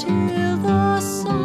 till the sun.